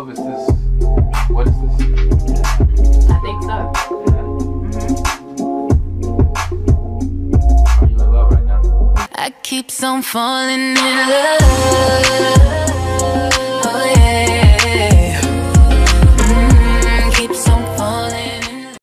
love is this. What is this? I think so. Mm-hmm. Are you in love right now? I on falling in love.